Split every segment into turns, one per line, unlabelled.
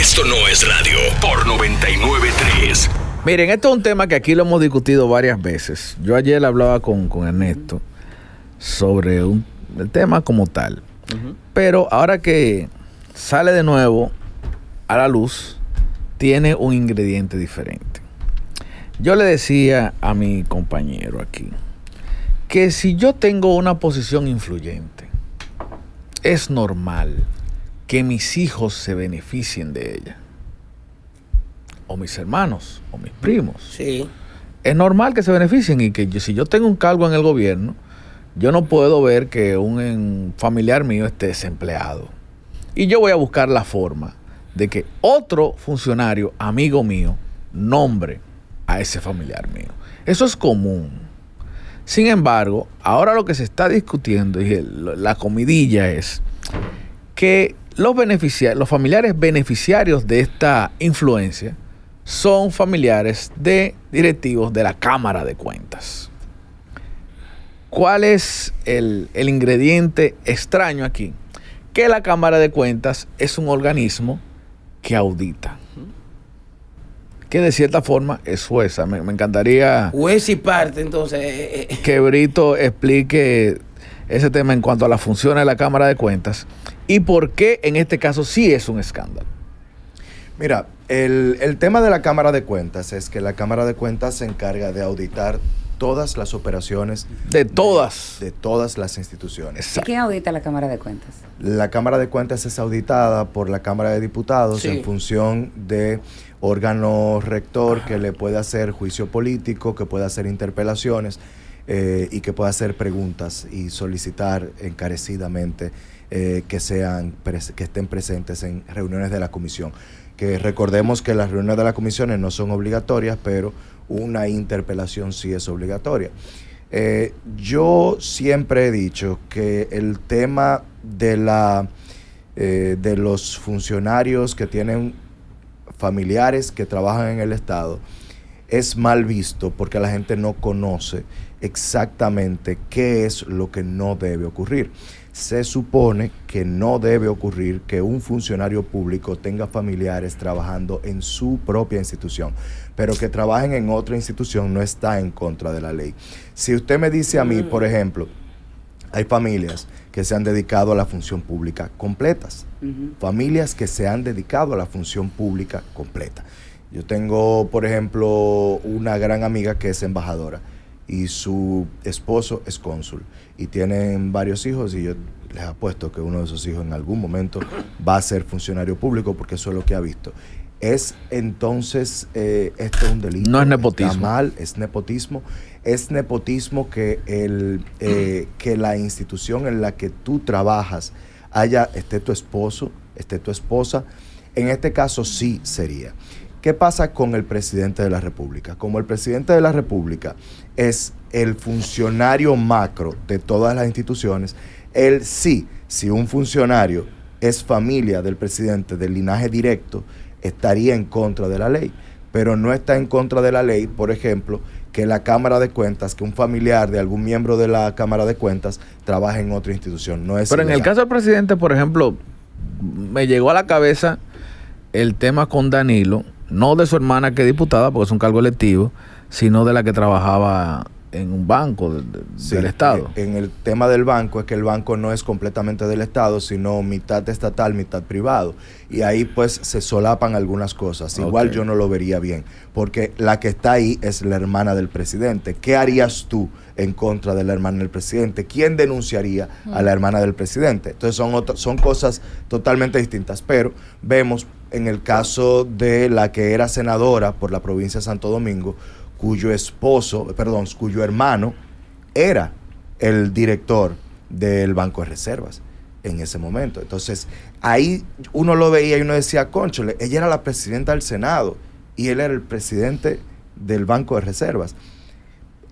Esto no es radio por 993.
Miren, esto es un tema que aquí lo hemos discutido varias veces. Yo ayer hablaba con, con Ernesto sobre un, el tema como tal. Pero ahora que sale de nuevo a la luz, tiene un ingrediente diferente. Yo le decía a mi compañero aquí que si yo tengo una posición influyente, es normal que mis hijos se beneficien de ella. O mis hermanos, o mis primos.
Sí.
Es normal que se beneficien y que yo- si yo tengo un cargo en el gobierno, yo no puedo ver que un familiar mío esté desempleado. Y yo voy a buscar la forma de que otro funcionario, amigo mío, nombre a ese familiar mío. Eso es común. Sin embargo, ahora lo que se está discutiendo y la comidilla es que los, los familiares beneficiarios de esta influencia son familiares de directivos de la Cámara de Cuentas. ¿Cuál es el, el ingrediente extraño aquí? Que la Cámara de Cuentas es un organismo que audita. Que de cierta forma es jueza. Me, me encantaría
Juez y parte, entonces. eh, eh,
que Brito explique ese tema en cuanto a las funciones de la Cámara de Cuentas y por qué en este caso sí es un escándalo.
Mira, el, el tema de la Cámara de Cuentas es que la Cámara de Cuentas se encarga de auditar todas las operaciones
De todas.
de todas las instituciones.
¿Y
Exacto.
quién audita la Cámara de Cuentas?
La Cámara de Cuentas es auditada por la Cámara de Diputados
Sí.
en función de órgano rector que le puede hacer juicio político, que puede hacer interpelaciones eh, y que puede hacer preguntas y solicitar encarecidamente eh, que, sean, que estén presentes en reuniones de la comisión. Que recordemos que las reuniones de las comisiones no son obligatorias, pero una interpelación sí es obligatoria. Eh, yo siempre he dicho que el tema de la eh, de los funcionarios que tienen familiares que trabajan en el Estado es mal visto porque la gente no conoce exactamente qué es lo que no debe ocurrir. Se supone que no debe ocurrir que un funcionario público tenga familiares trabajando en su propia institución, pero que trabajen en otra institución no está en contra de la ley. Si usted me dice a mí, por ejemplo, hay familias que se han dedicado a la función pública completas, familias que se han dedicado a la función pública completa. Yo tengo, por ejemplo, una gran amiga que es embajadora y su esposo es cónsul y tienen varios hijos y yo les apuesto que uno de esos hijos en algún momento va a ser funcionario público porque eso es lo que ha visto. Es entonces, eh, esto es un delito.
No es
está
nepotismo.
mal, es nepotismo. Es nepotismo que, el, eh, que la institución en la que tú trabajas haya, esté tu esposo, esté tu esposa. En este caso sí sería. ¿Qué pasa con el presidente de la República? Como el presidente de la República es el funcionario macro de todas las instituciones, él sí, si un funcionario es familia del presidente del linaje directo, estaría en contra de la ley. Pero no está en contra de la ley, por ejemplo, que la Cámara de Cuentas, que un familiar de algún miembro de la Cámara de Cuentas trabaje en otra institución. No es
Pero en el caso del presidente, por ejemplo, me llegó a la cabeza el tema con Danilo, no de su hermana que es diputada, porque es un cargo electivo, sino de la que trabajaba en un banco de- de-
Sí,
del Estado.
eh, En el tema del banco es que el banco no es completamente del Estado, sino mitad estatal, mitad privado. Y ahí pues se solapan algunas cosas. Igual yo no lo vería bien, porque la que está ahí es la hermana del presidente. ¿Qué harías tú en contra de la hermana del presidente? ¿Quién denunciaría a la hermana del presidente? Entonces son, otras- son cosas totalmente distintas, pero vemos en el caso de la que era senadora por la provincia de Santo Domingo, cuyo esposo, perdón, cuyo hermano era el director del Banco de Reservas en ese momento. Entonces, ahí uno lo veía y uno decía, conchole, ella era la presidenta del Senado y él era el presidente del Banco de Reservas.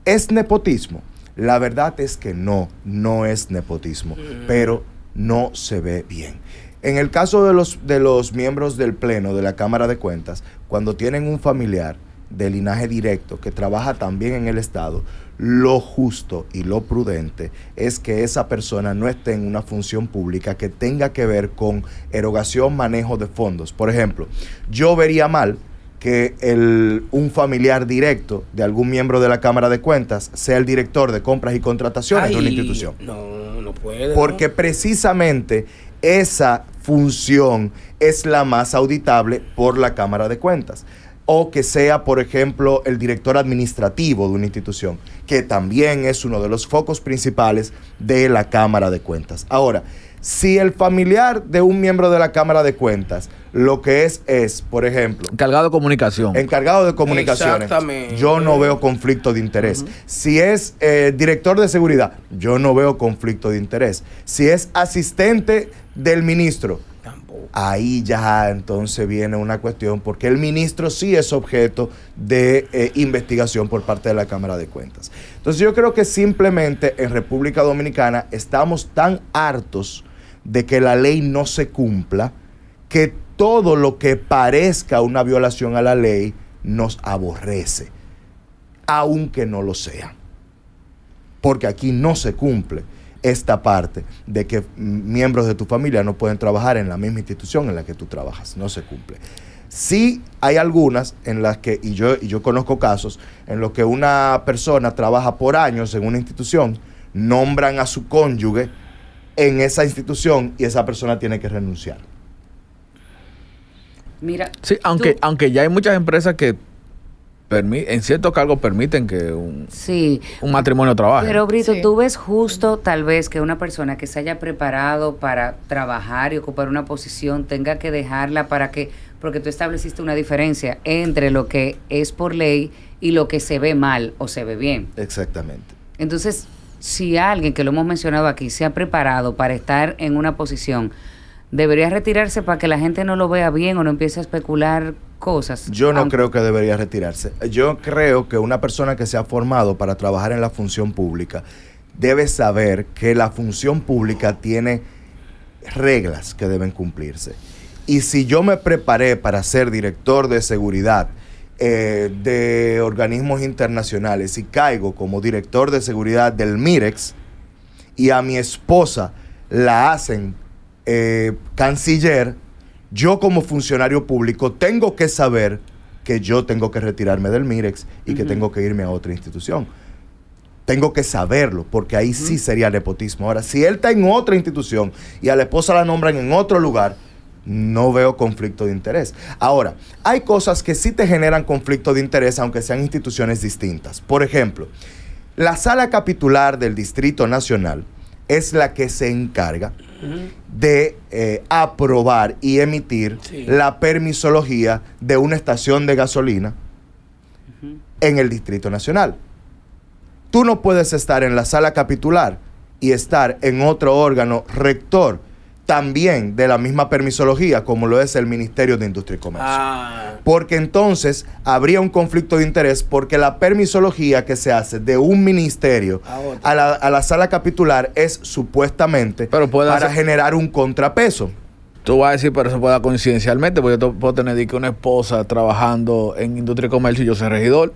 ¿Es nepotismo? La verdad es que no, no es nepotismo, pero no se ve bien. En el caso de los, de los miembros del Pleno de la Cámara de Cuentas, cuando tienen un familiar, de linaje directo que trabaja también en el Estado, lo justo y lo prudente es que esa persona no esté en una función pública que tenga que ver con erogación, manejo de fondos. Por ejemplo, yo vería mal que el, un familiar directo de algún miembro de la Cámara de Cuentas sea el director de compras y contrataciones de una institución.
No, no puede.
Porque
¿no?
precisamente esa función es la más auditable por la Cámara de Cuentas. O que sea, por ejemplo, el director administrativo de una institución, que también es uno de los focos principales de la Cámara de Cuentas. Ahora, si el familiar de un miembro de la Cámara de Cuentas lo que es es, por ejemplo,
Encargado de comunicación.
encargado de comunicaciones,
Exactamente.
yo no veo conflicto de interés. Si es eh, director de seguridad, yo no veo conflicto de interés. Si es asistente del ministro. Ahí ya entonces viene una cuestión, porque el ministro sí es objeto de eh, investigación por parte de la Cámara de Cuentas. Entonces yo creo que simplemente en República Dominicana estamos tan hartos de que la ley no se cumpla, que todo lo que parezca una violación a la ley nos aborrece, aunque no lo sea. Porque aquí no se cumple esta parte de que miembros de tu familia no pueden trabajar en la misma institución en la que tú trabajas. No se cumple. Sí hay algunas en las que, y yo, y yo conozco casos, en los que una persona trabaja por años en una institución, nombran a su cónyuge en esa institución y esa persona tiene que renunciar.
Mira,
Sí, aunque,
tú-
aunque ya hay muchas empresas que en ciertos cargos permiten que un,
sí,
un matrimonio trabaje.
Pero Brito,
Sí.
tú ves justo tal vez que una persona que se haya preparado para trabajar y ocupar una posición tenga que dejarla para que, porque tú estableciste una diferencia entre lo que es por ley y lo que se ve mal o se ve bien.
Exactamente.
Entonces, si alguien que lo hemos mencionado aquí se ha preparado para estar en una posición, debería retirarse para que la gente no lo vea bien o no empiece a especular cosas.
Yo no creo que debería retirarse. Yo creo que una persona que se ha formado para trabajar en la función pública debe saber que la función pública tiene reglas que deben cumplirse. Y si yo me preparé para ser director de seguridad eh, de organismos internacionales y caigo como director de seguridad del MIREX y a mi esposa la hacen eh, canciller, yo como funcionario público tengo que saber que yo tengo que retirarme del MIREX y que tengo que irme a otra institución. Tengo que saberlo, porque ahí sí sería nepotismo. Ahora, si él está en otra institución y a la esposa la nombran en otro lugar, no veo conflicto de interés. Ahora, hay cosas que sí te generan conflicto de interés, aunque sean instituciones distintas. Por ejemplo, la sala capitular del Distrito Nacional es la que se encarga de eh, aprobar y emitir
Sí.
la permisología de una estación de gasolina en el Distrito Nacional. Tú no puedes estar en la sala capitular y estar en otro órgano rector también de la misma permisología como lo es el Ministerio de Industria y Comercio.
Ah,
Porque entonces habría un conflicto de interés porque la permisología que se hace de un ministerio
A
la, a la sala capitular es supuestamente
Pero puede
para
hacer-
generar un contrapeso.
Tú vas a decir, pero eso puede dar coincidencialmente, porque yo te- puedo tener di que una esposa trabajando en industria y comercio y yo soy regidor.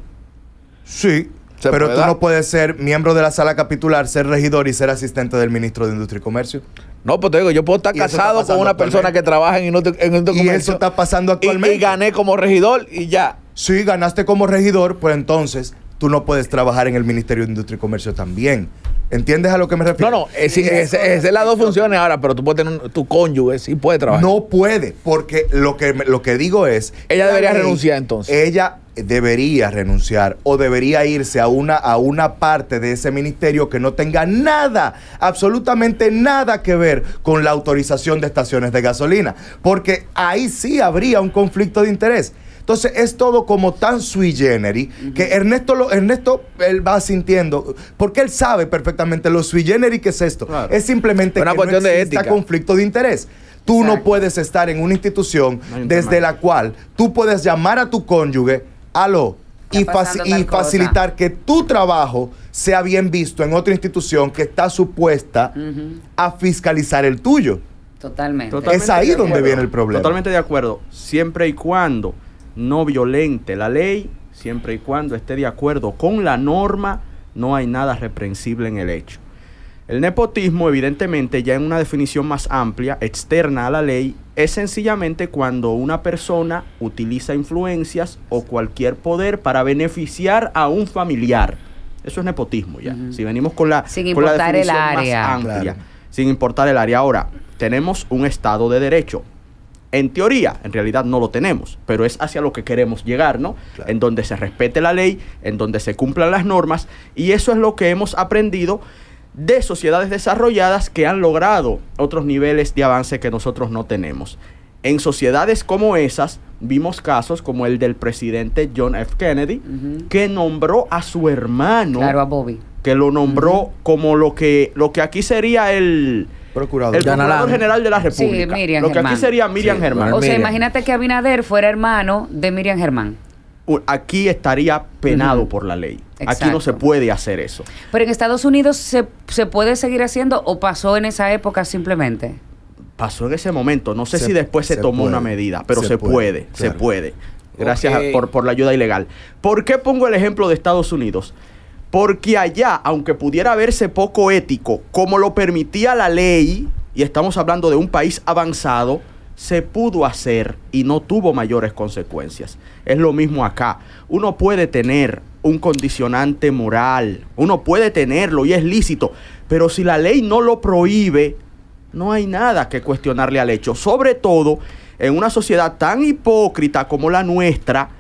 Sí,
Se
pero tú
dar.
no puedes ser miembro de la sala capitular, ser regidor y ser asistente del ministro de Industria y Comercio.
No, pues te digo, yo puedo estar
Y
casado con una persona que trabaja en industria, en industria y
Y eso está pasando
y-
actualmente.
Y, gané como regidor y ya.
Si ganaste como regidor, pues entonces tú no puedes trabajar en el Ministerio de Industria y Comercio también. ¿Entiendes a lo que me
No,
refiero?
no, es, es, es- es de las dos funciones ahora, pero tú puedes tener un- tu cónyuge, sí puede trabajar.
No puede, porque lo que, lo que digo es...
Ella
la
debería renunciar, entonces.
Ella debería renunciar o debería irse a una, a una parte de ese ministerio que no tenga nada, absolutamente nada que ver con la autorización de estaciones de gasolina, porque ahí sí habría un conflicto de interés. Entonces es todo como tan sui generis que Ernesto, lo, Ernesto él va sintiendo, porque él sabe perfectamente lo sui generis que es esto.
Claro.
Es simplemente
Una
que
cuestión
no
de ética.
conflicto de interés. Tú no puedes estar en una institución
No
desde la cual tú puedes llamar a tu cónyuge, aló, y, faci-
cosa.
facilitar que tu trabajo sea bien visto en otra institución que está supuesta a fiscalizar el tuyo.
Totalmente.
Es ahí
de
donde viene el problema.
Totalmente de acuerdo. Siempre y cuando no violente la ley
siempre y cuando esté de acuerdo con la norma, no hay nada reprensible en el hecho. El nepotismo, evidentemente, ya en una definición más amplia, externa a la ley, es sencillamente cuando una persona utiliza influencias o cualquier poder para beneficiar a un familiar. Eso es nepotismo ya. Si venimos con la,
Sin
con la
el
definición más amplia,
Claro.
sin importar el área. Ahora, tenemos un Estado de Derecho. En teoría, en realidad no lo tenemos, pero es hacia lo que queremos llegar, ¿no?
Claro.
En donde se respete la ley, en donde se cumplan las normas, y eso es lo que hemos aprendido de sociedades desarrolladas que han logrado otros niveles de avance que nosotros no tenemos. En sociedades como esas, vimos casos como el del presidente John F. Kennedy, que nombró a su hermano,
Claro, a Bobby.
que lo nombró como lo que, lo que aquí sería el,
Procurador.
el Procurador. General de la
Sí,
República.
Miriam
lo que aquí sería Miriam
Sí,
Germán.
O sea,
Miriam.
imagínate que Abinader fuera hermano de Miriam Germán.
Aquí estaría penado por la ley. Aquí
Exacto.
no se puede hacer eso.
Pero en Estados Unidos se, se puede seguir haciendo o pasó en esa época simplemente.
Pasó en ese momento. No sé
Se-
si después se,
se
tomó
puede.
una medida, pero se,
Se
puede,
puede,
se puede. Gracias a- por, por la ayuda ilegal. ¿Por qué pongo el ejemplo de Estados Unidos? Porque allá, aunque pudiera verse poco ético, como lo permitía la ley, y estamos hablando de un país avanzado, se pudo hacer y no tuvo mayores consecuencias. Es lo mismo acá. Uno puede tener un condicionante moral, uno puede tenerlo y es lícito, pero si la ley no lo prohíbe, no hay nada que cuestionarle al hecho. Sobre todo en una sociedad tan hipócrita como la nuestra,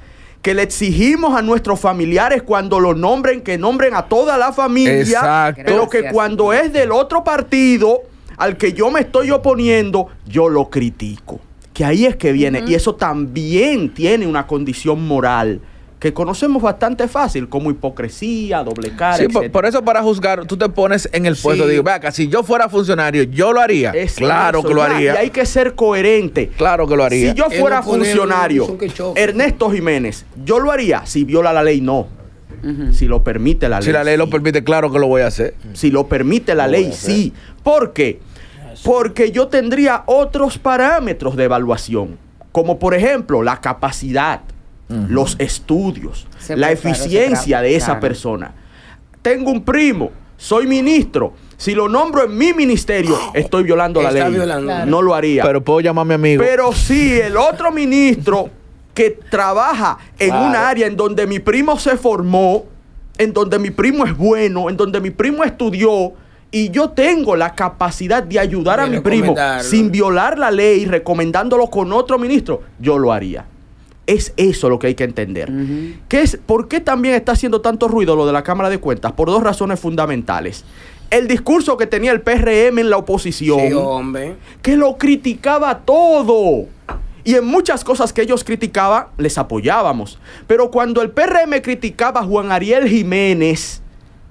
que le exigimos a nuestros familiares cuando lo nombren, que nombren a toda la familia,
Exacto.
pero que cuando es del otro partido al que yo me estoy oponiendo, yo lo critico. Que ahí es que viene. Y eso también tiene una condición moral que conocemos bastante fácil, como hipocresía, doble cara,
Sí, por, eso para juzgar, tú te pones en el puesto.
Sí.
Digo, vea, si yo fuera funcionario, yo lo haría.
Es
claro
eso,
que lo
ya,
haría.
Y hay que ser coherente.
Claro que lo haría.
Si yo fuera
no
funcionario. Ernesto Jiménez, yo lo haría. Si viola la ley, no. Si lo permite la ley.
si la ley lo permite, claro que lo voy a hacer.
Si lo permite la
Lo
ley, sí. ¿Por qué? Porque yo tendría otros parámetros de evaluación, como por ejemplo la capacidad, los estudios,
Se
la
prepara,
eficiencia de esa
claro.
persona. Tengo un primo, soy ministro. Si lo nombro en mi ministerio, estoy violando la ley.
violando.
Claro.
No lo haría.
Pero puedo llamar a mi amigo.
Pero si el otro ministro que trabaja en
Claro.
un área en donde mi primo se formó, en donde mi primo es bueno, en donde mi primo estudió, y yo tengo la capacidad de ayudar
De
a mi primo sin violar la ley, recomendándolo con otro ministro, yo lo haría. Es eso lo que hay que entender.
Ujú.
¿Qué es, ¿Por qué también está haciendo tanto ruido lo de la Cámara de Cuentas? Por dos razones fundamentales. El discurso que tenía el PRM en la oposición
Sí, hombre.
que lo criticaba todo. Y en muchas cosas que ellos criticaban, les apoyábamos. Pero cuando el PRM criticaba a Juan Ariel Jiménez,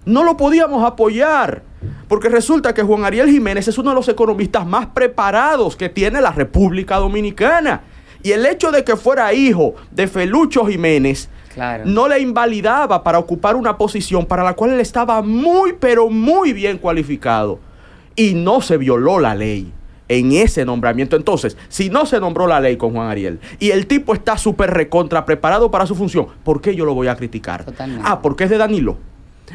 no lo podíamos apoyar. Porque resulta que Juan Ariel Jiménez es uno de los economistas más preparados que tiene la República Dominicana. Y el hecho de que fuera hijo de Felucho Jiménez
Claro.
no le invalidaba para ocupar una posición para la cual él estaba muy, pero muy bien cualificado. Y no se violó la ley en ese nombramiento. Entonces, si no se nombró la ley con Juan Ariel y el tipo está súper recontra preparado para su función, ¿por qué yo lo voy a criticar?
Totalmente.
Ah, porque es de Danilo.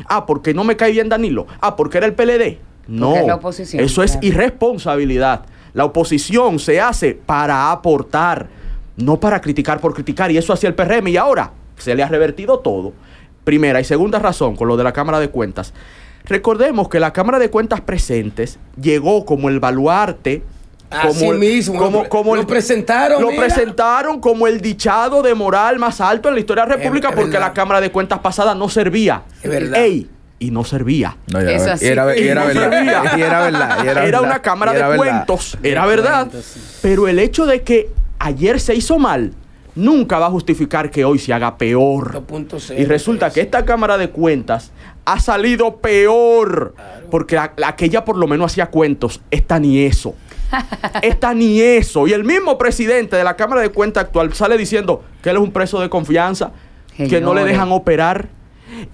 Ah, porque no me cae bien Danilo. Ah, porque era el PLD. No,
es la oposición,
eso es irresponsabilidad. La oposición se hace para aportar, no para criticar por criticar. Y eso hacía el PRM. Y ahora se le ha revertido todo. Primera y segunda razón con lo de la Cámara de Cuentas. Recordemos que la Cámara de Cuentas presentes llegó como el baluarte.
Así
como el-
mismo,
como,
lo-
como
lo
el-
presentaron,
Lo
mira.
presentaron como el dichado de moral más alto en la historia de la República
es
porque
verdad.
la Cámara de Cuentas pasada no servía.
Es verdad.
Ey, y no servía.
No, y
Eso
era,
así.
y era, y era
Y no
verdad.
servía.
Y era verdad. y era
Era
verdad,
una cámara de
verdad.
cuentos,
De
era verdad.
cuentos, sí.
Pero el hecho de que ayer se hizo mal nunca va a justificar que hoy se haga peor.
2.0,
Y resulta que esta cámara de cuentas ha salido peor. Porque la- la- aquella por lo menos hacía cuentos. Esta ni eso. Esta ni eso. Y el mismo presidente de la Cámara de Cuentas actual sale diciendo que él es un preso de confianza, que no le dejan operar.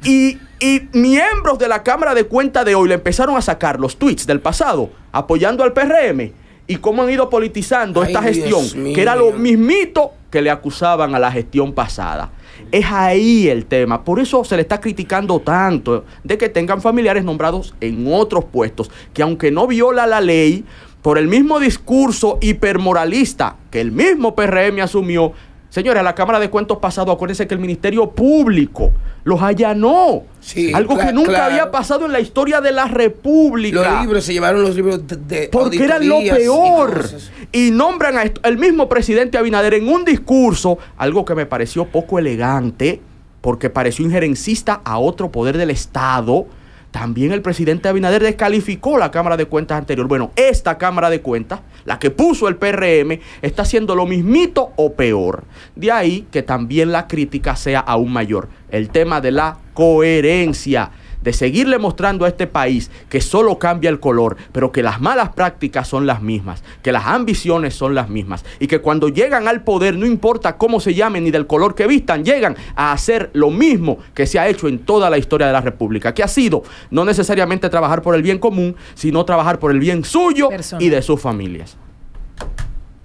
Y, y miembros de la Cámara de Cuentas de hoy le empezaron a sacar los tweets del pasado apoyando al PRM y cómo han ido politizando
Ay,
esta gestión, que era lo mismito que le acusaban a la gestión pasada. Es ahí el tema. Por eso se le está criticando tanto de que tengan familiares nombrados en otros puestos, que aunque no viola la ley, por el mismo discurso hipermoralista que el mismo PRM asumió, señores, a la Cámara de Cuentos pasado, acuérdense que el Ministerio Público los allanó.
Sí,
algo que nunca
claro.
había pasado en la historia de la República.
Los libros, se llevaron los libros de, de
Porque eran lo
y
peor.
cosas.
Y nombran a el mismo presidente Abinader en un discurso, algo que me pareció poco elegante, porque pareció injerencista a otro poder del Estado. También el presidente Abinader descalificó la Cámara de Cuentas anterior. Bueno, esta Cámara de Cuentas, la que puso el PRM, está haciendo lo mismito o peor. De ahí que también la crítica sea aún mayor. El tema de la coherencia de seguirle mostrando a este país que solo cambia el color, pero que las malas prácticas son las mismas, que las ambiciones son las mismas y que cuando llegan al poder, no importa cómo se llamen ni del color que vistan, llegan a hacer lo mismo que se ha hecho en toda la historia de la República, que ha sido no necesariamente trabajar por el bien común, sino trabajar por el bien suyo
Personal.
y de sus familias.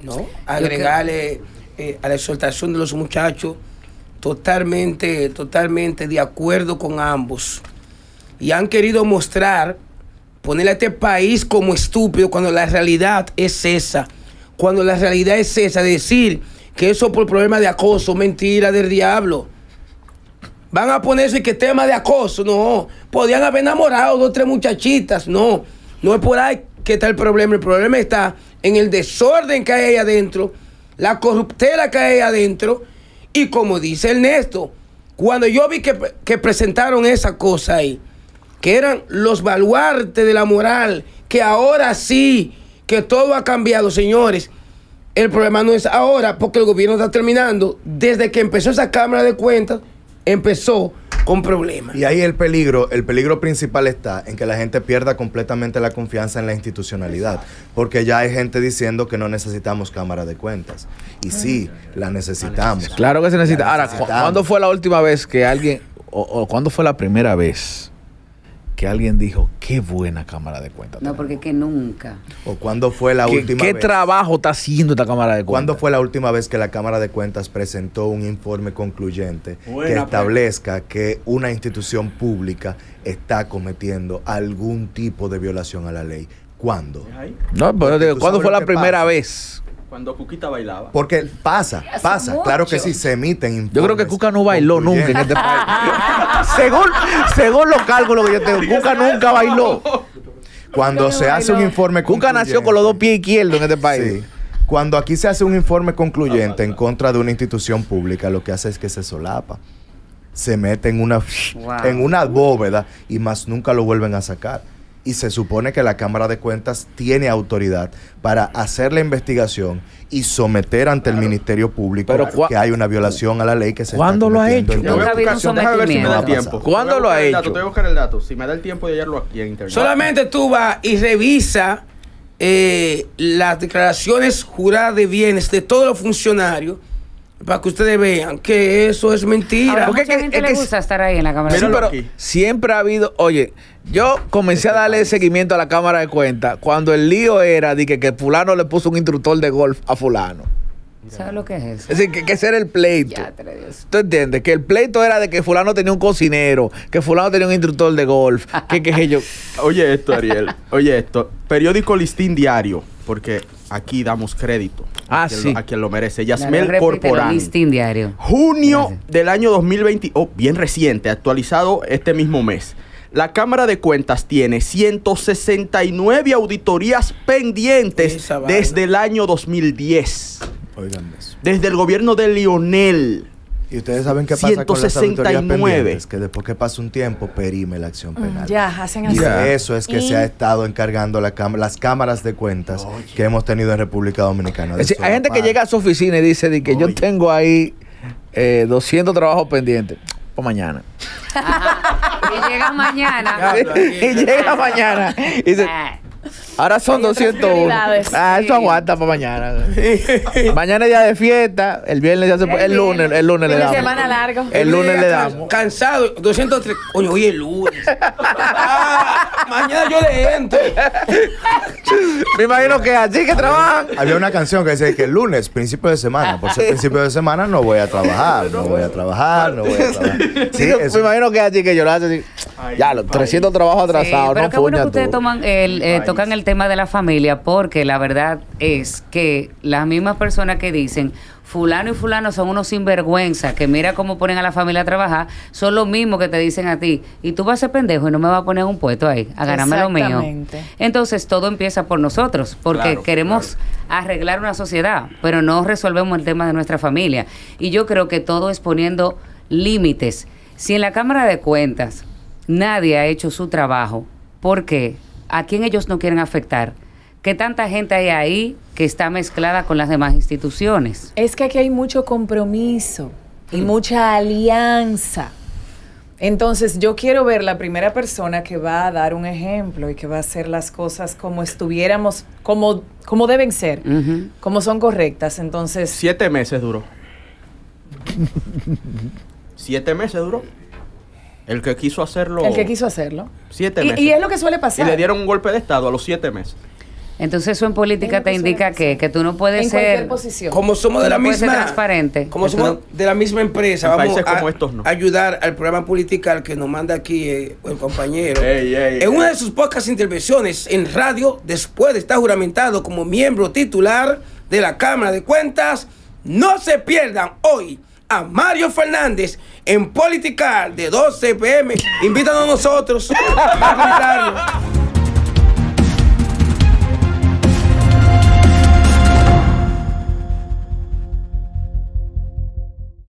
¿no? Agregarle eh, a la exhortación de los muchachos, totalmente, totalmente de acuerdo con ambos. Y han querido mostrar, poner a este país como estúpido cuando la realidad es esa. Cuando la realidad es esa, decir que eso por problema de acoso, mentira del diablo. Van a ponerse que tema de acoso, no. Podían haber enamorado dos o tres muchachitas, no. No es por ahí que está el problema. El problema está en el desorden que hay ahí adentro, la corruptera que hay ahí adentro. Y como dice Ernesto, cuando yo vi que presentaron esa cosa ahí, que eran los baluartes de la moral, que ahora sí, que todo ha cambiado, señores. El problema no es ahora, porque el gobierno está terminando. Desde que empezó esa Cámara de Cuentas, empezó con problemas.
Y ahí el peligro, el peligro principal está en que la gente pierda completamente la confianza en la institucionalidad, porque ya hay gente diciendo que no necesitamos cámara de cuentas. Y sí, la necesitamos.
Claro que se necesita. Ahora, ¿cu-
necesitamos.
¿cuándo fue la última vez que alguien, o, o cuándo fue la primera vez que alguien dijo, qué buena cámara de cuentas?
No, porque es que nunca.
¿O cuándo fue la
¿Qué,
última
qué
vez?
trabajo está haciendo esta cámara de cuentas?
¿Cuándo fue la última vez que la Cámara de Cuentas presentó un informe concluyente
Buena
que establezca que una institución pública está cometiendo algún tipo de violación a la ley? ¿Cuándo?
No, pero ¿cuándo fue la primera
pasa.
vez?
Cuando Cuquita bailaba.
Porque pasa, pasa.
mucho.
Claro que sí, se emiten informes.
Yo creo que Cuca no bailó nunca en este país. según, según los cálculos que yo tengo, Cuca nunca bailó.
Cuando
Cuca no
se hace un informe
Cuca nació con los dos pies izquierdos en este país.
Sí. Cuando aquí se hace un informe concluyente en contra de una institución pública, lo que hace es que se solapa. Se mete en una,
Wow.
en una bóveda y más nunca lo vuelven a sacar. Y se supone que la Cámara de Cuentas tiene autoridad para hacer la investigación y someter ante el Ministerio Público
Pero
que hay una violación a la ley que se
¿Cuándo
está
lo ha hecho?
en
voy a buscar- déjame ver si me da tiempo.
¿Cuándo lo ha hecho?
dato, Te voy a buscar el dato. Si me da el tiempo de hallarlo aquí en internet.
Solamente tú vas y revisa eh, las declaraciones juradas de bienes de todos los funcionarios para que ustedes vean que eso es mentira.
Ahora,
Porque
mucha
es que-
gente
es
le
que-
gusta estar ahí en la cámara.
Sí,
Míralo
pero
aquí.
siempre ha habido, oye, yo comencé a darle seguimiento a la cámara de cuentas cuando el lío era de que, que fulano le puso un instructor de golf a fulano.
¿Sabes lo que es eso?
Es decir, que, que ese era el pleito.
Ya.
¿Tú entiendes? Que el pleito era de que fulano tenía un cocinero, que fulano tenía un instructor de golf, que que que yo...
Oye esto, Ariel. Oye esto. Periódico Listín Diario. Porque aquí damos crédito.
Ah,
a quien
sí.
lo- a quien lo merece. Yasmel
repítelo,
Corporán.
listín diario.
Junio
Gracias.
del año 2020, oh, bien reciente, actualizado este mismo mes. La Cámara de Cuentas tiene 169 auditorías pendientes desde el año 2010.
Oigan eso.
Desde el gobierno de Lionel.
Y ustedes saben qué pasa con las auditorías
169.
pendientes, que después que pasa un tiempo perime la acción penal.
Mm, Ya, hacen
Y
así.
de eso es que
Y-
se ha estado encargando la las cámaras de cuentas que hemos tenido en República Dominicana.
Es decir, hay gente que llega a su oficina y dice de que yo tengo ahí eh, 200 trabajos pendientes. Por mañana.
Y llega mañana.
Y llega mañana y dice,
Ah,
Ahora son
Hay otras
201.
prioridades.
Ah, eso aguanta para mañana. mañana es día de fiesta, el viernes ya se puede, el lunes, el lunes le damos.
semana largo.
El lunes le
Can-
damos.
Cansado, 203. Coño, hoy es lunes. Ah, mañana yo le entro.
Me imagino que así que trabajan.
Había una canción que decía que el lunes, principio de semana, por ser principio de semana no voy a trabajar, no voy a trabar, no voy a trabajar. Sí, eso-
me imagino que así que yo lo hace así. Ya, los 300 trabajos
Sí,
atrasados,
pero
no
qué bueno que ustedes
tú.
toman el, eh, tocan el tema de la familia, porque la verdad es que las mismas personas que dicen fulano y fulano son unos sinvergüenza, que mira cómo ponen a la familia a trabajar, son los mismos que te dicen a ti, y tú vas a ser pendejo y no me vas a poner un puesto ahí, a ganarme lo mío.
Exactamente.
Entonces todo empieza por nosotros, porque
Claro,
queremos arreglar una sociedad, pero no resolvemos el tema de nuestra familia. Y yo creo que todo es poniendo límites. Si en la Cámara de Cuentas nadie ha hecho su trabajo, ¿por qué? ¿A quién ellos no quieren afectar? ¿Qué tanta gente hay ahí que está mezclada con las demás instituciones?
Es que aquí hay mucho compromiso y mucha alianza. Entonces yo quiero ver la primera persona que va a dar un ejemplo y que va a hacer las cosas como estuviéramos, como, como deben ser, como son correctas. Entonces,
Siete meses duró. Siete meses duró. El que quiso hacerlo.
el que quiso hacerlo.
Siete
Y,
meses.
y es lo que suele
Y
pasar.
le dieron un golpe de estado a los siete meses.
Entonces eso en política te indica que, que tú no puedes
en
ser...
cualquier posición.
Como somos de la
no puedes ser
misma.
transparente.
Como somos de la misma empresa, vamos
países
a
como estos, no.
ayudar al programa Political que nos manda aquí eh, el compañero.
Ey, ey,
en
ey.
una de sus pocas intervenciones en radio, después de estar juramentado como miembro titular de la Cámara de Cuentas, no se pierdan hoy a Mario Fernández en Political de 12 pm. Invítanos a nosotros.